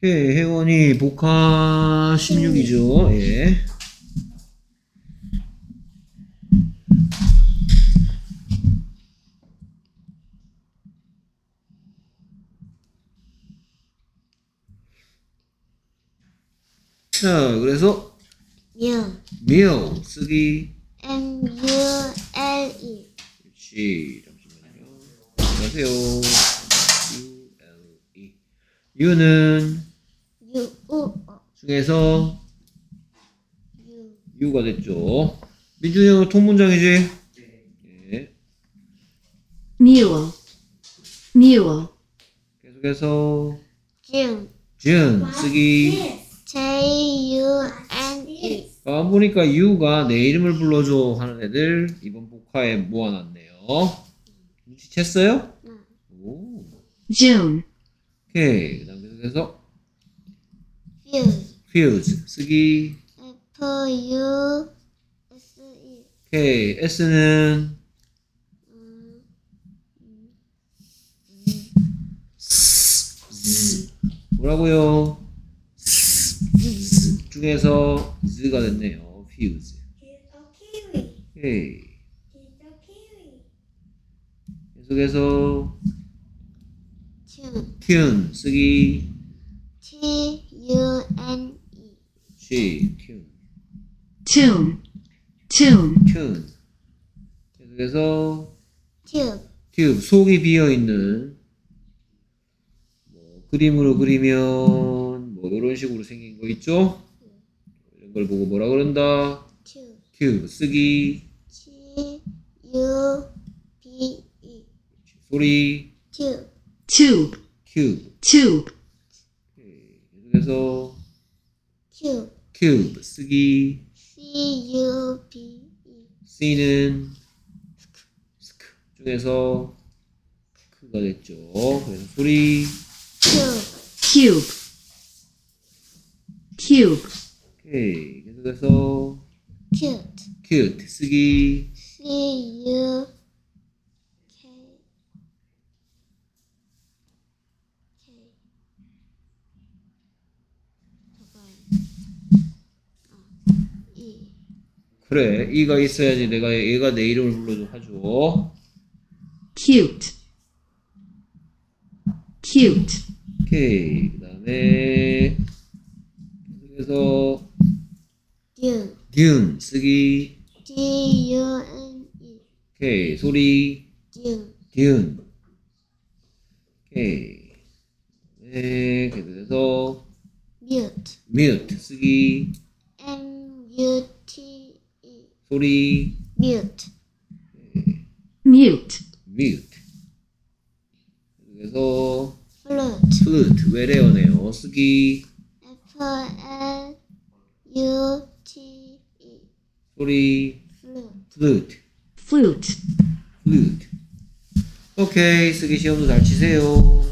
오케이, 혜원이 복화 16이죠. 예. 자, 그래서 뮤 meal 쓰기. M U L E 그렇지. 잠시만요. 안녕하세요. U L E U는 중에서 U U가 됐죠. 민준이 형 통문장이지? 예. mule, mule, 계속해서 June 준 쓰기. J U N E 아, 보니까 U가 내 이름을 불러줘 하는 애들 이번 복화에 모아놨네요. 눈치챘어요? 응. 오. June, 오케이. 그 다음 계속해서 Fuse fuse 쓰기 F U S E 오케이 S는 음, 뭐라고요? 중에서 Z가 됐네요. fuse. 오케이. 계속해서 Tune 쓰기 T N E G tune tune, tune, tune 계속해서 Tube tube 속이 비어 있는 뭐 그림으로 그리면 뭐 이런 식으로 생긴 거 있죠? 이런 걸 보고 뭐라 그런다? Tube tube 쓰기 T U B E 소리 Tube tube, tube, 오케이. 계속해서 Cube 쓰기 C U B E C는 스크 중에서 크가 됐죠. 그래서 소리 Tube cube, cube, 오케이 계속해서 Cute cute 쓰기 C U K K 잠깐 어, E 그래 이가 있어야지 내가 얘가 내 이름을 불러줘. 하죠. cute, cute, 오케이 그다음에 계속해서 Dune. Dune 쓰기. D U N E. 오케이 소리. Dune. Dune. 오케이 네 계속해서 Mute. Mute 쓰기. M U T E 소리 Mute mute, mute 그래서 Flute flute 외래어네요 쓰기 F L U T E 소리 Flute flute flute. flute 오케이 쓰기 시험도 잘 치세요